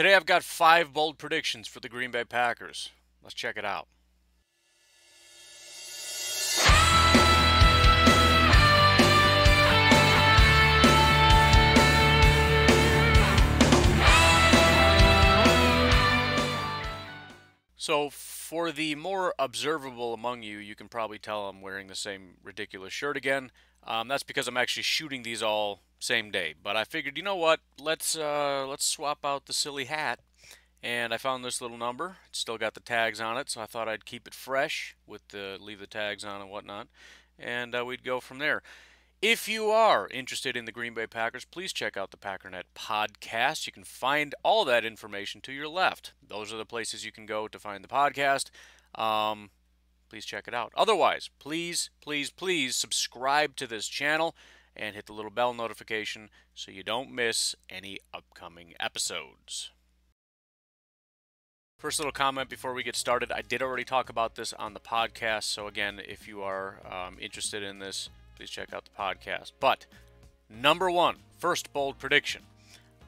Today I've got five bold predictions for the Green Bay Packers. Let's check it out. So, for the more observable among you, you can probably tell I'm wearing the same ridiculous shirt again. Um, that's because I'm actually shooting these all same day. But I figured, you know what? Let's uh, let's swap out the silly hat. And I found this little number. It's still got the tags on it, so I thought I'd keep it fresh with the leave the tags on and whatnot, and uh, we'd go from there. If you are interested in the Green Bay Packers, please check out the Packernet podcast. You can find all that information to your left. Those are the places you can go to find the podcast. Um, please check it out. Otherwise, please, please, please subscribe to this channel and hit the little bell notification so you don't miss any upcoming episodes. First little comment before we get started. I did already talk about this on the podcast, so again, if you are um, interested in this, please check out the podcast. But number one, first bold prediction.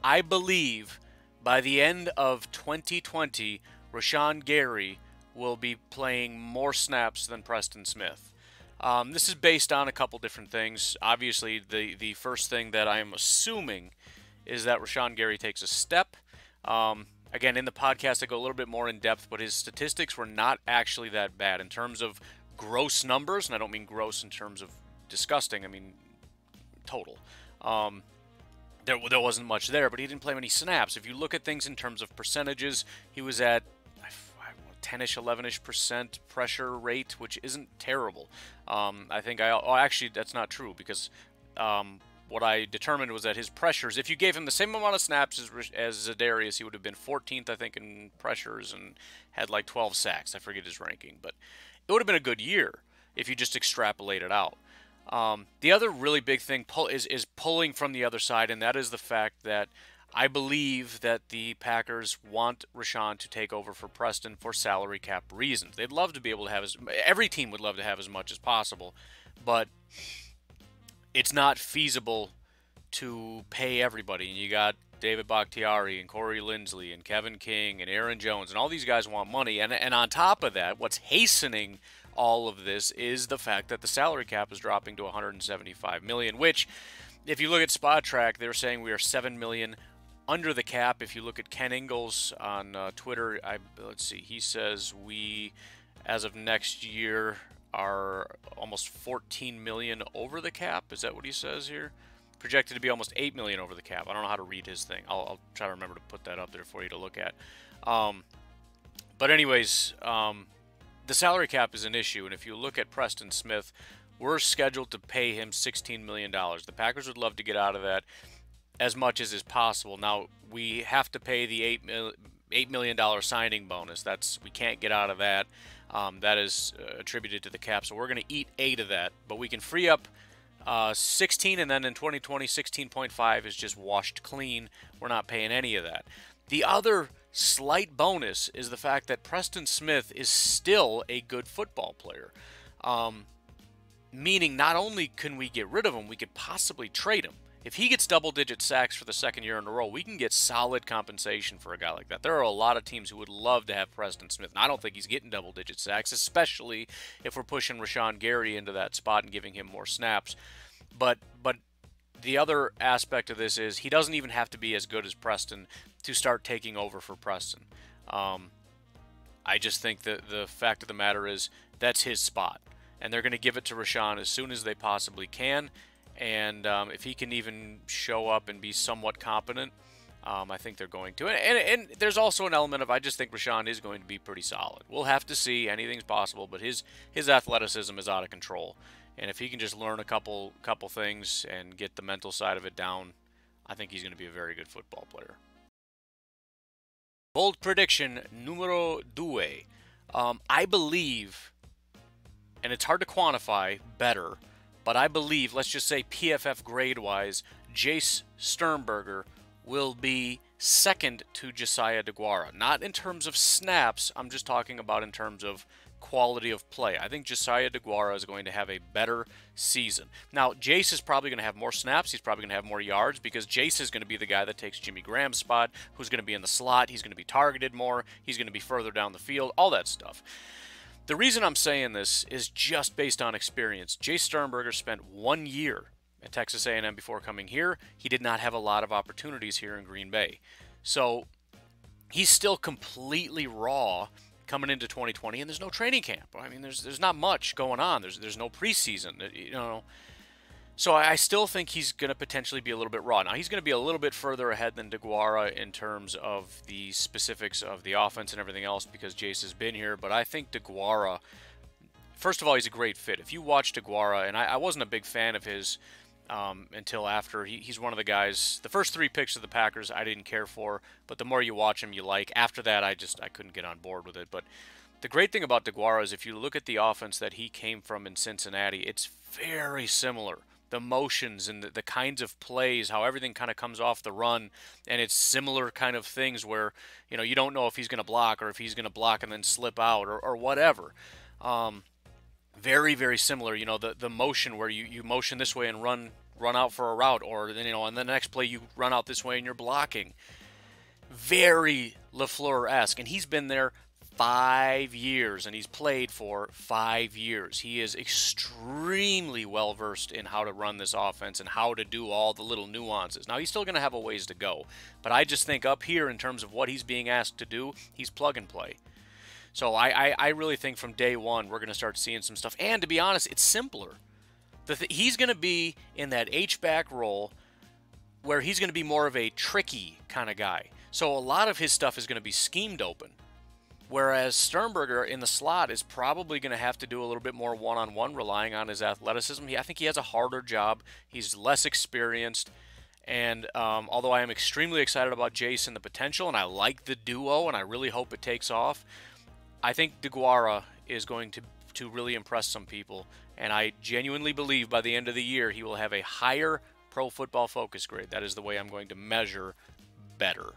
I believe by the end of 2020, Rashan Gary will be playing more snaps than Preston Smith. Um, this is based on a couple different things. Obviously, the, the first thing that I am assuming is that Rashan Gary takes a step. Um, again, in the podcast, I go a little bit more in depth, but his statistics were not actually that bad in terms of gross numbers, and I don't mean gross in terms of disgusting. I mean, total. Um, there, there wasn't much there, but he didn't play many snaps. If you look at things in terms of percentages, he was at 10ish, 11ish percent pressure rate, which isn't terrible. Um, I think I oh, actually that's not true because um, what I determined was that his pressures, if you gave him the same amount of snaps as, as Za'Darius, he would have been 14th, I think, in pressures and had like 12 sacks. I forget his ranking, but it would have been a good year if you just extrapolate it out. Um, the other really big thing pull, is is pulling from the other side, and that is the fact that I believe that the Packers want Rashan to take over for Preston for salary cap reasons. They'd love to be able to have as every team would love to have as much as possible, but it's not feasible to pay everybody. And you got David Bakhtiari and Corey Linsley and Kevin King and Aaron Jones and all these guys want money. And and on top of that, what's hastening all of this is the fact that the salary cap is dropping to 175 million, which if you look at Spotrac, they're saying we are 7 million under the cap. If you look at Ken Ingalls on uh, Twitter, I let's see, he says we as of next year are almost 14 million over the cap. Is that what he says here? Projected to be almost 8 million over the cap. I don't know how to read his thing. I'll, I'll try to remember to put that up there for you to look at. Um, but anyways, um, the salary cap is an issue, and if you look at Preston Smith, we're scheduled to pay him $16 million. The Packers would love to get out of that as much as is possible. Now, we have to pay the $8, $8 million signing bonus. That's We can't get out of that. Um, that is uh, attributed to the cap, so we're going to eat 8 of that. But we can free up uh, 16, and then in 2020, 16.5 is just washed clean. We're not paying any of that. The other slight bonus is the fact that Preston Smith is still a good football player. Um, meaning, not only can we get rid of him, we could possibly trade him. If he gets double digit sacks for the second year in a row, we can get solid compensation for a guy like that. There are a lot of teams who would love to have Preston Smith. And I don't think he's getting double digit sacks, especially if we're pushing Rashan Gary into that spot and giving him more snaps. But but the other aspect of this is he doesn't even have to be as good as Preston to start taking over for Preston. Um, I just think that the fact of the matter is that's his spot, and they're going to give it to Rashan as soon as they possibly can. And um, if he can even show up and be somewhat competent, um, I think they're going to. And, and, and, there's also an element of I just think Rashan is going to be pretty solid. We'll have to see. Anything's possible, but his his athleticism is out of control. And if he can just learn a couple couple things and get the mental side of it down, I think he's going to be a very good football player. Bold prediction numero due. Um, I believe, and it's hard to quantify better, but I believe, let's just say PFF grade wise, Jace Sternberger will be second to Josiah DeGuara. Not in terms of snaps, I'm just talking about in terms of quality of play. I think Josiah DeGuara is going to have a better season. Now, Jace is probably going to have more snaps. He's probably going to have more yards because Jace is going to be the guy that takes Jimmy Graham's spot, who's going to be in the slot. He's going to be targeted more. He's going to be further down the field, all that stuff. The reason I'm saying this is just based on experience. Jace Sternberger spent one year at Texas A&M before coming here. He did not have a lot of opportunities here in Green Bay. So he's still completely raw coming into 2020, and there's no training camp. I mean, there's there's not much going on. There's there's no preseason. You know, so I still think he's going to potentially be a little bit raw. Now he's going to be a little bit further ahead than DeGuara in terms of the specifics of the offense and everything else because Jace has been here. But I think DeGuara, first of all, he's a great fit. If you watch DeGuara, and I, I wasn't a big fan of his um, until after. He, he's one of the guys. The first three picks of the Packers I didn't care for, but the more you watch him, you like. After that, I just I couldn't get on board with it. But the great thing about DeGuara is if you look at the offense that he came from in Cincinnati, it's very similar. The motions and the, the kinds of plays, how everything kind of comes off the run, and it's similar kind of things where you know you don't know if he's going to block or if he's going to block and then slip out or, or whatever. Um, very very similar you know the the motion where you you motion this way and run run out for a route, or then you know, on the next play you run out this way and you're blocking. Very Lafleur esque, and he's been there five years, and he's played for five years. He is extremely well versed in how to run this offense and how to do all the little nuances. Now he's still going to have a ways to go, but I just think up here in terms of what he's being asked to do, he's plug and play. So I, I, I really think from day one we're going to start seeing some stuff. And to be honest, it's simpler. Th- he's going to be in that H back role where he's going to be more of a tricky kind of guy. So a lot of his stuff is going to be schemed open. Whereas Sternberger in the slot is probably going to have to do a little bit more one on one, relying on his athleticism. He, I think he has a harder job. He's less experienced. And um, although I am extremely excited about Jason, the potential, and I like the duo, and I really hope it takes off, I think DeGuara is going to, to really impress some people and I genuinely believe by the end of the year he will have a higher pro football focus grade. That is the way I'm going to measure better.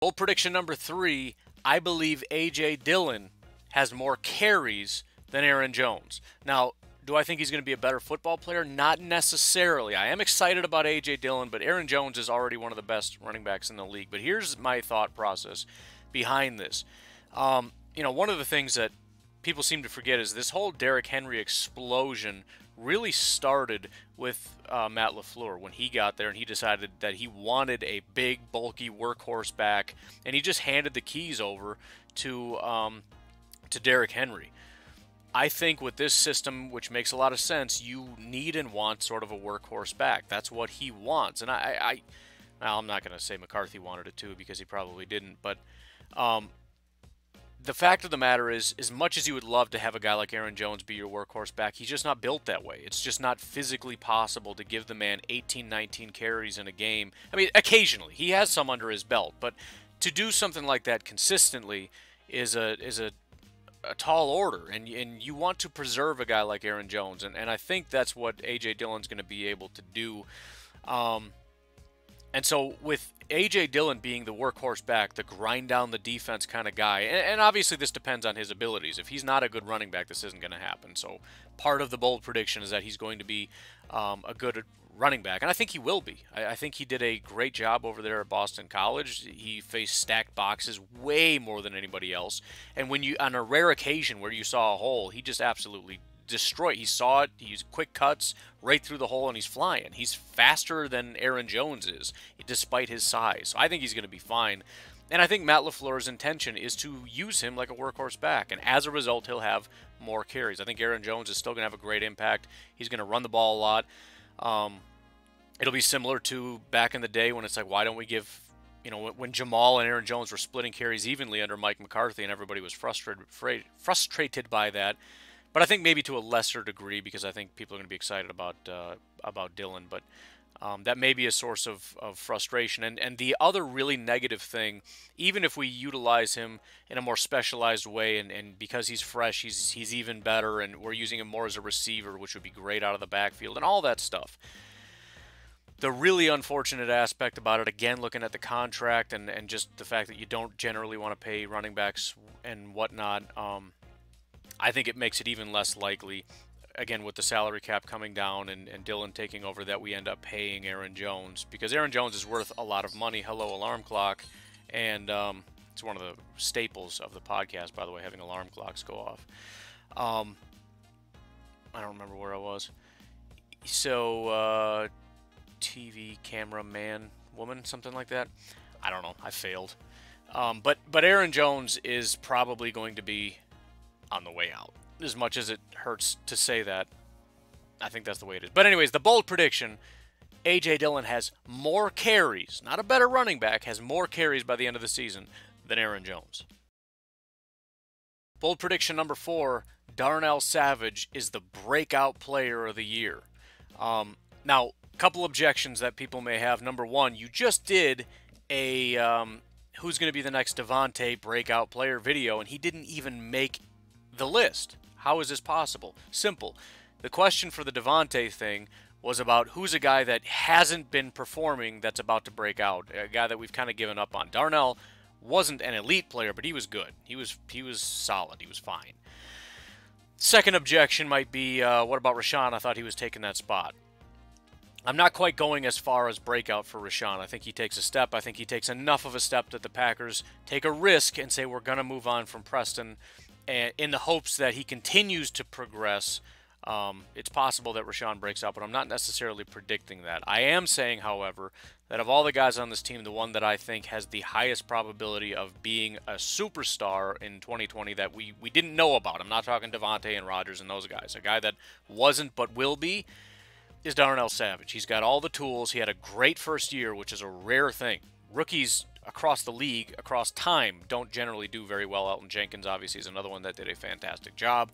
Bold prediction number three I believe A.J. Dillon has more carries than Aaron Jones. Now, do I think he's going to be a better football player? Not necessarily. I am excited about A.J. Dillon, but Aaron Jones is already one of the best running backs in the league. But here's my thought process behind this. Um, you know, one of the things that people seem to forget is this whole Derrick Henry explosion really started with uh, Matt LaFleur when he got there and he decided that he wanted a big, bulky workhorse back, and he just handed the keys over to um, to Derrick Henry. I think with this system, which makes a lot of sense, you need and want sort of a workhorse back. That's what he wants, and I, I well, I'm not going to say McCarthy wanted it too because he probably didn't, but um, the fact of the matter is, as much as you would love to have a guy like Aaron Jones be your workhorse back, he's just not built that way. It's just not physically possible to give the man 18, 19 carries in a game. I mean, occasionally he has some under his belt, but to do something like that consistently is a is a a tall order, and and you want to preserve a guy like Aaron Jones, and, and I think that's what AJ Dillon's going to be able to do. Um, and so with AJ Dillon being the workhorse back, the grind down the defense kind of guy, and, and, obviously this depends on his abilities. If he's not a good running back, this isn't going to happen. So part of the bold prediction is that he's going to be um, a good running back, and I think he will be. I, I, think he did a great job over there at Boston College. He faced stacked boxes way more than anybody else, and when you on a rare occasion where you saw a hole, he just absolutely destroy. He saw it. He's quick cuts right through the hole, and he's flying. He's faster than Aaron Jones is, despite his size. So I think he's going to be fine. And I think Matt LaFleur's intention is to use him like a workhorse back. And as a result, he'll have more carries. I think Aaron Jones is still going to have a great impact. He's going to run the ball a lot. Um, it'll be similar to back in the day when it's like, why don't we give, you know, when Jamaal and Aaron Jones were splitting carries evenly under Mike McCarthy and everybody was frustrated, frustrated by that but I think maybe to a lesser degree because I think people are going to be excited about uh, about Dillon. But um, that may be a source of, of frustration. And and the other really negative thing, even if we utilize him in a more specialized way, and, and because he's fresh, he's he's even better, and we're using him more as a receiver, which would be great out of the backfield, and all that stuff. the really unfortunate aspect about it, again, looking at the contract and, and just the fact that you don't generally want to pay running backs and whatnot, um, I think it makes it even less likely, again, with the salary cap coming down and, and Dillon taking over, that we end up paying Aaron Jones because Aaron Jones is worth a lot of money. Hello, alarm clock. And um, it's one of the staples of the podcast, by the way, having alarm clocks go off. Um, I don't remember where I was. So, uh, TV camera man woman something like that. I don't know. I failed. Um, but but Aaron Jones is probably going to be on the way out. As much as it hurts to say that, I think that's the way it is. But anyways, the bold prediction: AJ Dillon has more carries, not a better running back, has more carries by the end of the season than Aaron Jones. Bold prediction number four: Darnell Savage is the breakout player of the year. Um, now, couple objections that people may have. Number one, you just did a um, who's going to be the next Davante breakout player video, and he didn't even make the list. How is this possible? Simple. The question for the Davante thing was about who's a guy that hasn't been performing that's about to break out, a guy that we've kind of given up on. Darnell wasn't an elite player, but he was good. He was he was solid. He was fine. Second objection might be, uh, what about Rashan? I thought he was taking that spot. I'm not quite going as far as breakout for Rashan. I think he takes a step. I think he takes enough of a step that the Packers take a risk and say we're going to move on from Preston, and in the hopes that he continues to progress. Um, it's possible that Rashan breaks out, but I'm not necessarily predicting that. I am saying, however, that of all the guys on this team, the one that I think has the highest probability of being a superstar in 2020 that we, we didn't know about. I'm not talking Davante and Rodgers and those guys. A guy that wasn't but will be is Darnell Savage. He's got all the tools. He had a great first year, which is a rare thing. Rookies across the league, across time, don't generally do very well. Elgton Jenkins, obviously, is another one that did a fantastic job.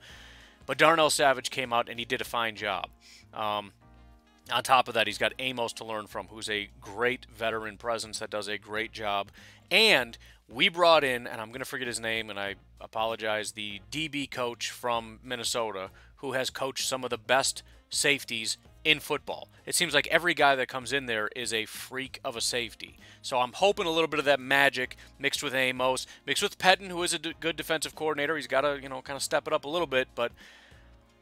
But Darnell Savage came out and he did a fine job. Um, on top of that, he's got Amos to learn from, who's a great veteran presence that does a great job. And we brought in, and I'm going to forget his name, and I apologize, the DB coach from Minnesota, who has coached some of the best safeties in football. It seems like every guy that comes in there is a freak of a safety. So I'm hoping a little bit of that magic mixed with Amos, mixed with Pettine, who is a good defensive coordinator. He's got to, you know, kind of step it up a little bit, but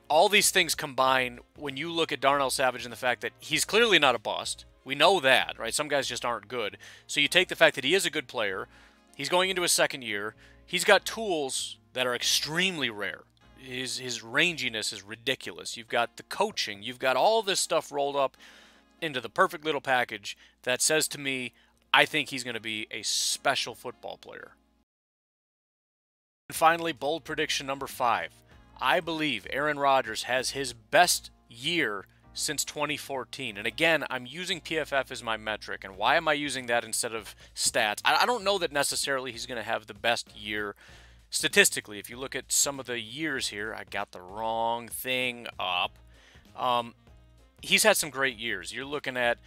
all these things combine when you look at Darnell Savage and the fact that he's clearly not a bust. We know that, right? Some guys just aren't good. So you take the fact that he is a good player, he's going into his second year, he's got tools that are extremely rare his his ranginess is ridiculous. You've got the coaching, you've got all this stuff rolled up into the perfect little package that says to me, I think he's going to be a special football player. And finally, bold prediction number five. I believe Aaron Rodgers has his best year since 2014. And again, I'm using PFF as my metric. And why am I using that instead of stats? I don't know that necessarily he's going to have the best year statistically, if you look at some of the years here, I got the wrong thing up. Um, he's had some great years. You're looking at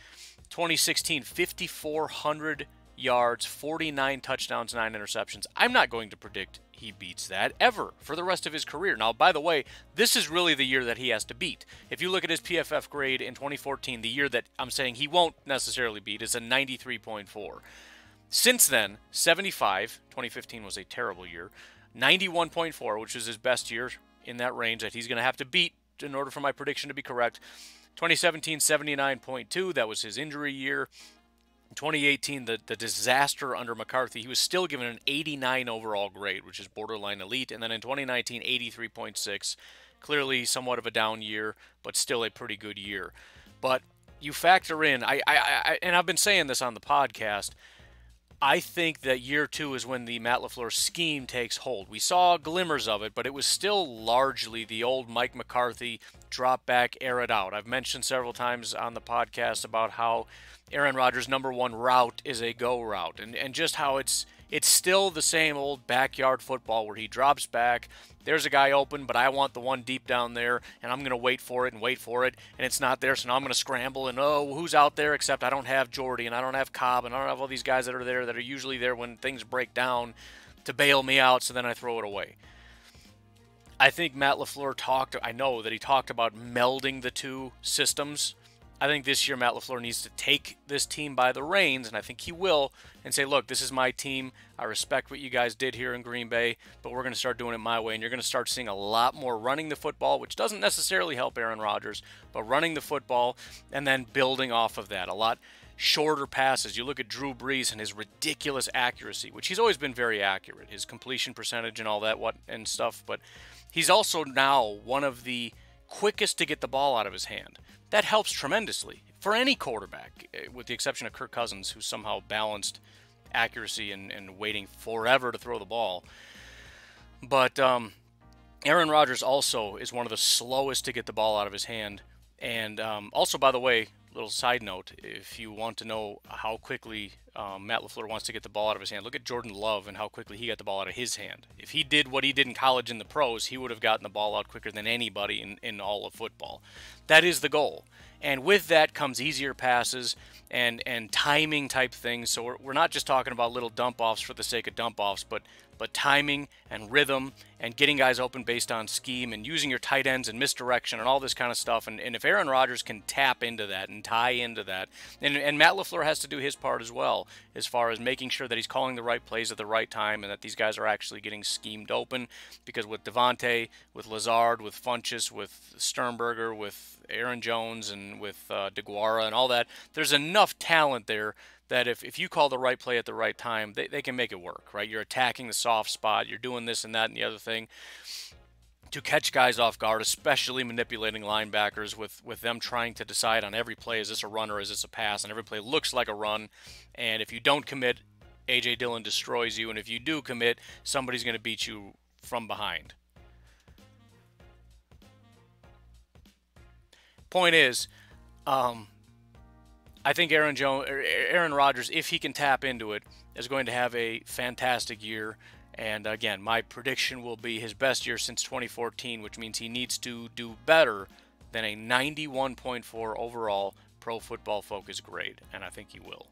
2016, 5,400 yards, 49 touchdowns, 9 interceptions. I'm not going to predict he beats that ever for the rest of his career. Now, by the way, this is really the year that he has to beat. If you look at his PFF grade in 2014, the year that I'm saying he won't necessarily beat is a 93.4. Since then, 75, 2015 was a terrible year. 91.4, which is his best year in that range that he's going to have to beat in order for my prediction to be correct. 2017, 79.2, that was his injury year. 2018, the, the disaster under McCarthy, he was still given an 89 overall grade, which is borderline elite. And then in 2019, 83.6, clearly somewhat of a down year, but still a pretty good year. But you factor in, I, I, I and I've been saying this on the podcast, I think that year two is when the Matt LaFleur scheme takes hold. We saw glimmers of it, but it was still largely the old Mike McCarthy drop back, air it out. I've mentioned several times on the podcast about how Aaron Rodgers' number one route is a go route, and, and just how it's it's still the same old backyard football where he drops back. There's a guy open, but I want the one deep down there, and I'm going to wait for it and wait for it, and it's not there, so now I'm going to scramble, and oh, who's out there except I don't have Jordy, and I don't have Cobb, and I don't have all these guys that are there that are usually there when things break down to bail me out, so then I throw it away. I think Matt LaFleur talked, I know that he talked about melding the two systems I think this year Matt LaFleur needs to take this team by the reins, and I think he will, and say, look, this is my team. I respect what you guys did here in Green Bay, but we're going to start doing it my way. And you're going to start seeing a lot more running the football, which doesn't necessarily help Aaron Rodgers, but running the football and then building off of that. A lot shorter passes. You look at Drew Brees and his ridiculous accuracy, which he's always been very accurate, his completion percentage and all that what and stuff, but he's also now one of the quickest to get the ball out of his hand that helps tremendously for any quarterback, eh, with the exception of Kirk Cousins, who somehow balanced accuracy and, and waiting forever to throw the ball. But um, Aaron Rodgers also is one of the slowest to get the ball out of his hand. And um, also, by the way, little side note if you want to know how quickly um, Matt LaFleur wants to get the ball out of his hand, look at Jordan Love and how quickly he got the ball out of his hand. If he did what he did in college in the pros, he would have gotten the ball out quicker than anybody in, in all of football. That is the goal. And with that comes easier passes and, and timing type things. So we're, we're not just talking about little dump offs for the sake of dump offs, but but timing and rhythm and getting guys open based on scheme and using your tight ends and misdirection and all this kind of stuff. And, and if Aaron Rodgers can tap into that and tie into that, and, and Matt LaFleur has to do his part as well, as far as making sure that he's calling the right plays at the right time and that these guys are actually getting schemed open. Because with Davante, with Lazard, with Funchess, with Sternberger, with Aaron Jones, and with uh, DeGuara and all that, there's enough talent there that if, if you call the right play at the right time, they, they can make it work, right? You're attacking the soft spot, you're doing this and that and the other thing to catch guys off guard, especially manipulating linebackers with, with them trying to decide on every play is this a run or is this a pass? And every play looks like a run. And if you don't commit, A.J. Dillon destroys you. And if you do commit, somebody's going to beat you from behind. Point is, um, I think Aaron Jones, Aaron Rodgers, if he can tap into it, is going to have a fantastic year. And again, my prediction will be his best year since 2014, which means he needs to do better than a 91.4 overall Pro Football Focus grade, and I think he will.